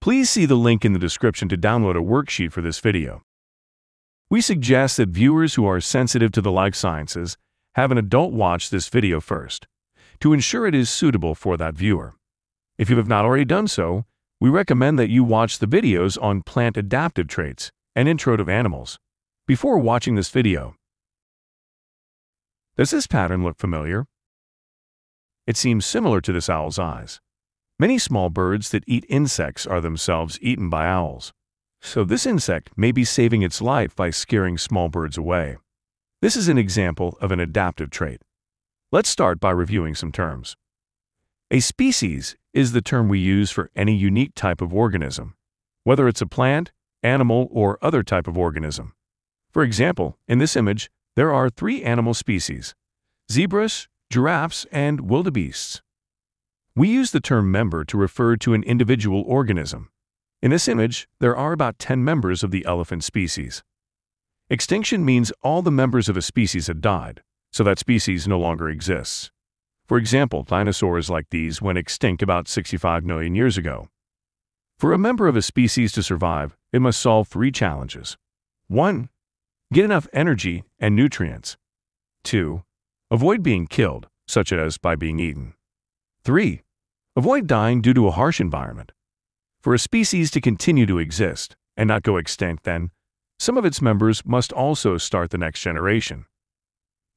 Please see the link in the description to download a worksheet for this video. We suggest that viewers who are sensitive to the life sciences have an adult watch this video first, to ensure it is suitable for that viewer. If you have not already done so, we recommend that you watch the videos on plant adaptive traits and intro to animals before watching this video. Does this pattern look familiar? It seems similar to this owl's eyes. Many small birds that eat insects are themselves eaten by owls. So this insect may be saving its life by scaring small birds away. This is an example of an adaptive trait. Let's start by reviewing some terms. A species is the term we use for any unique type of organism, whether it's a plant, animal, or other type of organism. For example, in this image, there are three animal species, zebras, giraffes, and wildebeests. We use the term member to refer to an individual organism. In this image, there are about 10 members of the elephant species. Extinction means all the members of a species have died, so that species no longer exists. For example, dinosaurs like these went extinct about 65 million years ago. For a member of a species to survive, it must solve three challenges. 1. Get enough energy and nutrients. 2. Avoid being killed, such as by being eaten. 3. Avoid dying due to a harsh environment. For a species to continue to exist and not go extinct, then, some of its members must also start the next generation.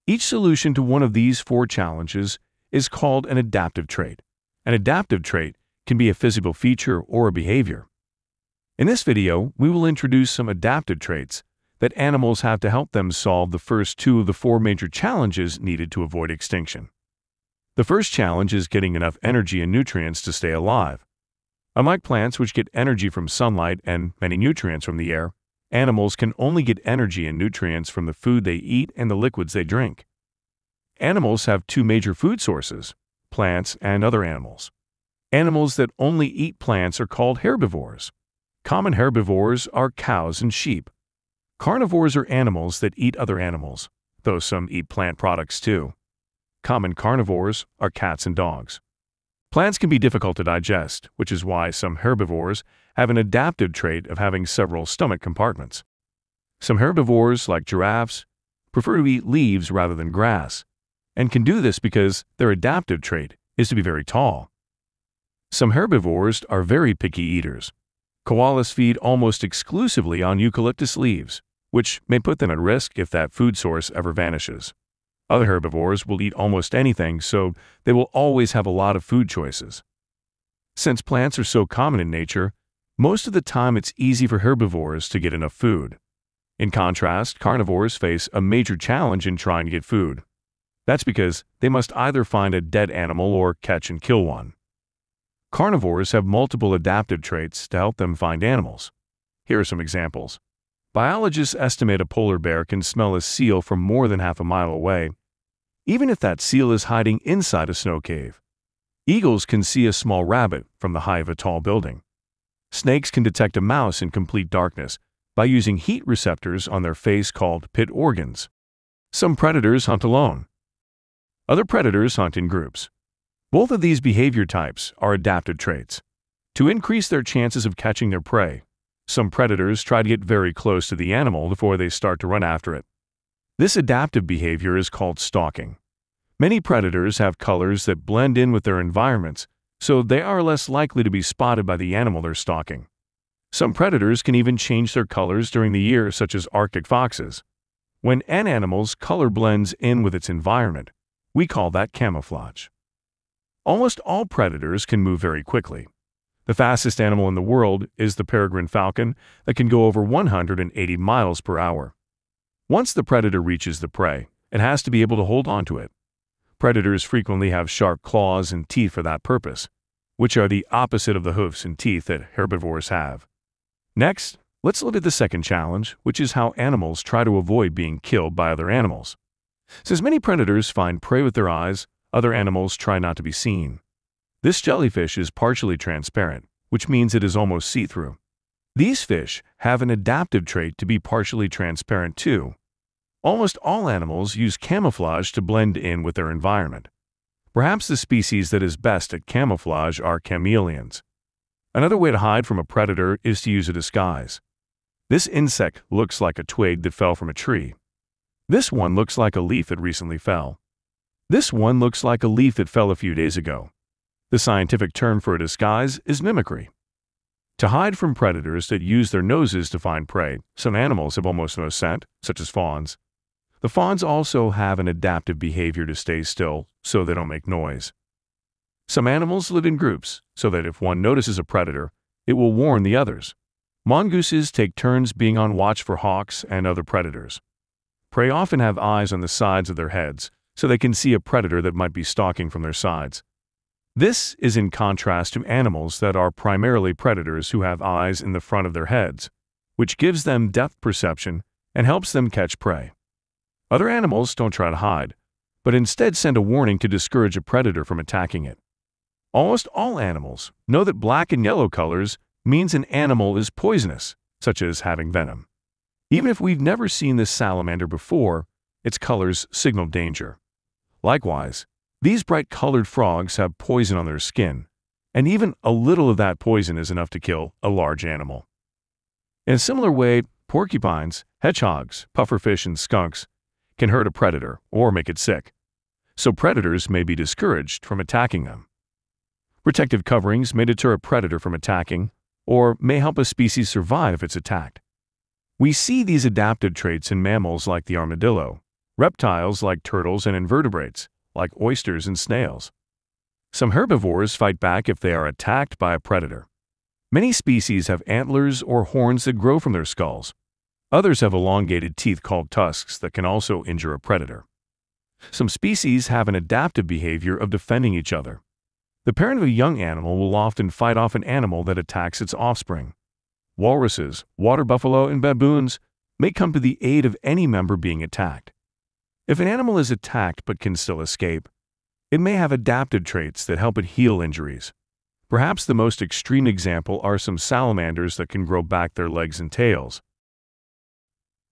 Each solution to one of these four challenges is called an adaptive trait. An adaptive trait can be a physical feature or a behavior. In this video, we will introduce some adaptive traits that animals have to help them solve the first two of the four major challenges needed to avoid extinction. The first challenge is getting enough energy and nutrients to stay alive. Unlike plants, which get energy from sunlight and many nutrients from the air, animals can only get energy and nutrients from the food they eat and the liquids they drink. Animals have two major food sources plants and other animals. Animals that only eat plants are called herbivores. Common herbivores are cows and sheep. Carnivores are animals that eat other animals, though some eat plant products too. Common carnivores are cats and dogs. Plants can be difficult to digest, which is why some herbivores have an adaptive trait of having several stomach compartments. Some herbivores, like giraffes, prefer to eat leaves rather than grass, and can do this because their adaptive trait is to be very tall. Some herbivores are very picky eaters. Koalas feed almost exclusively on eucalyptus leaves, which may put them at risk if that food source ever vanishes. Other herbivores will eat almost anything, so they will always have a lot of food choices. Since plants are so common in nature, most of the time it's easy for herbivores to get enough food. In contrast, carnivores face a major challenge in trying to get food. That's because they must either find a dead animal or catch and kill one. Carnivores have multiple adaptive traits to help them find animals. Here are some examples. Biologists estimate a polar bear can smell a seal from more than half a mile away, even if that seal is hiding inside a snow cave. Eagles can see a small rabbit from the height of a tall building. Snakes can detect a mouse in complete darkness by using heat receptors on their face called pit organs. Some predators hunt alone, other predators hunt in groups. Both of these behavior types are adaptive traits. To increase their chances of catching their prey, some predators try to get very close to the animal before they start to run after it. This adaptive behavior is called stalking. Many predators have colors that blend in with their environments, so they are less likely to be spotted by the animal they're stalking. Some predators can even change their colors during the year, such as Arctic foxes. When an animal's color blends in with its environment, we call that camouflage. Almost all predators can move very quickly. The fastest animal in the world is the peregrine falcon that can go over 180 miles per hour. Once the predator reaches the prey, it has to be able to hold on to it. Predators frequently have sharp claws and teeth for that purpose, which are the opposite of the hoofs and teeth that herbivores have. Next, let's look at the second challenge, which is how animals try to avoid being killed by other animals. Since many predators find prey with their eyes, other animals try not to be seen. This jellyfish is partially transparent, which means it is almost see-through. These fish have an adaptive trait to be partially transparent too. Almost all animals use camouflage to blend in with their environment. Perhaps the species that is best at camouflage are chameleons. Another way to hide from a predator is to use a disguise. This insect looks like a twig that fell from a tree. This one looks like a leaf that recently fell. This one looks like a leaf that fell a few days ago. The scientific term for a disguise is mimicry. To hide from predators that use their noses to find prey, some animals have almost no scent, such as fawns. The fawns also have an adaptive behavior to stay still so they don't make noise. Some animals live in groups so that if one notices a predator, it will warn the others. Mongooses take turns being on watch for hawks and other predators. Prey often have eyes on the sides of their heads so they can see a predator that might be stalking from their sides. This is in contrast to animals that are primarily predators who have eyes in the front of their heads, which gives them depth perception and helps them catch prey. Other animals don't try to hide, but instead send a warning to discourage a predator from attacking it. Almost all animals know that black and yellow colors means an animal is poisonous, such as having venom. Even if we've never seen this salamander before, its colors signal danger. Likewise, these bright colored frogs have poison on their skin, and even a little of that poison is enough to kill a large animal. In a similar way, porcupines, hedgehogs, pufferfish, and skunks can hurt a predator or make it sick, so predators may be discouraged from attacking them. Protective coverings may deter a predator from attacking or may help a species survive if it's attacked. We see these adaptive traits in mammals like the armadillo, reptiles like turtles and invertebrates like oysters and snails. Some herbivores fight back if they are attacked by a predator. Many species have antlers or horns that grow from their skulls. Others have elongated teeth called tusks that can also injure a predator. Some species have an adaptive behavior of defending each other. The parent of a young animal will often fight off an animal that attacks its offspring. Walruses, water buffalo, and baboons may come to the aid of any member being attacked. If an animal is attacked but can still escape, it may have adaptive traits that help it heal injuries. Perhaps the most extreme example are some salamanders that can grow back their legs and tails.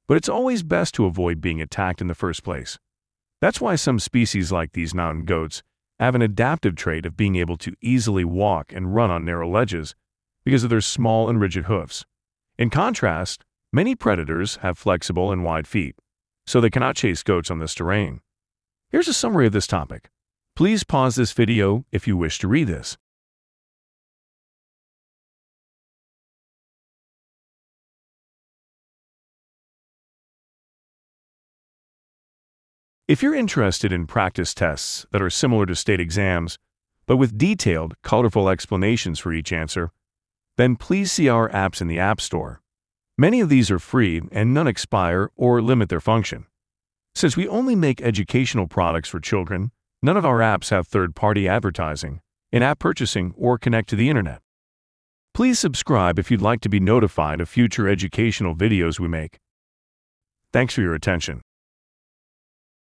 But it's always best to avoid being attacked in the first place. That's why some species like these mountain goats have an adaptive trait of being able to easily walk and run on narrow ledges because of their small and rigid hoofs. In contrast, many predators have flexible and wide feet, so they cannot chase goats on this terrain. Here's a summary of this topic. Please pause this video if you wish to read this. If you're interested in practice tests that are similar to state exams, but with detailed, colorful explanations for each answer, then please see our apps in the App Store. Many of these are free and none expire or limit their function. Since we only make educational products for children, none of our apps have third-party advertising, in-app purchasing, or connect to the internet. Please subscribe if you'd like to be notified of future educational videos we make. Thanks for your attention.